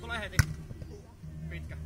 Tule heti. Pitkä.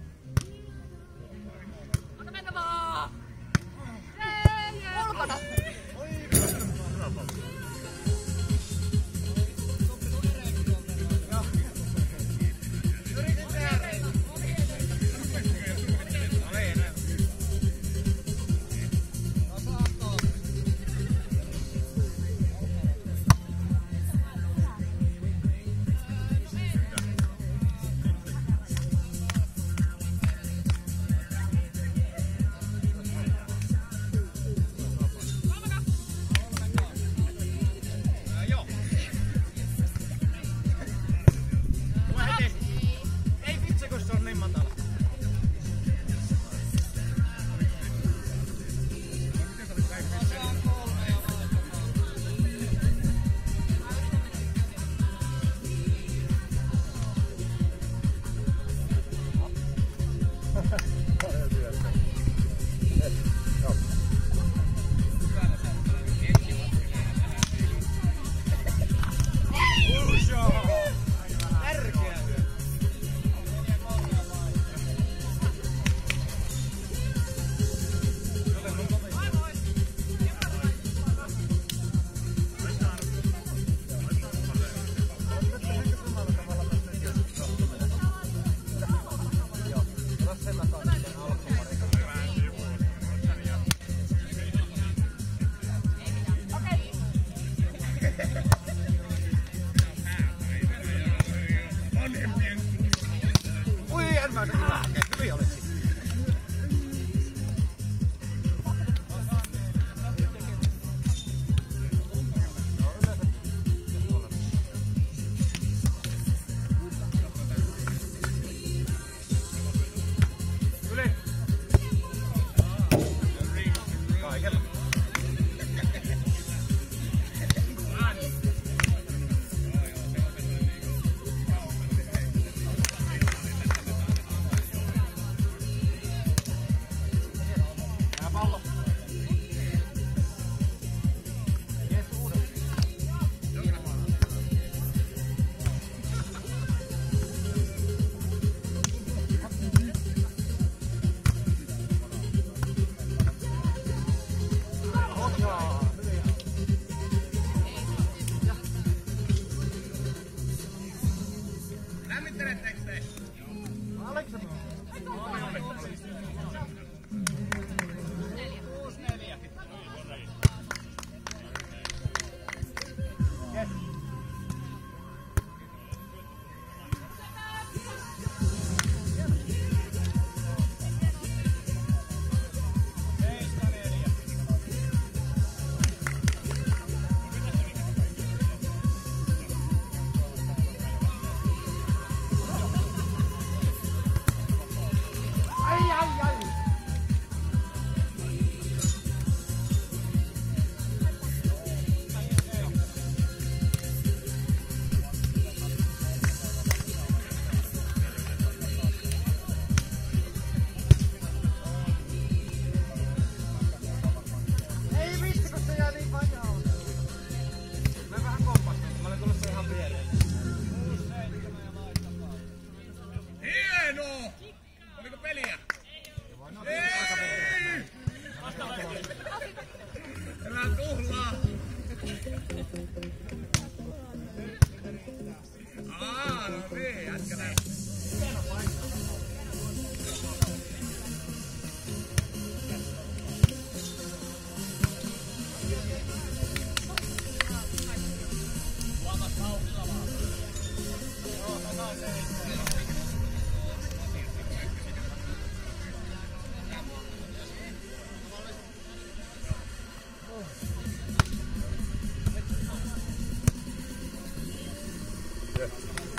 Later.